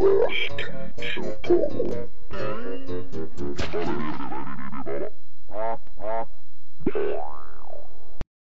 Class teacher Paul.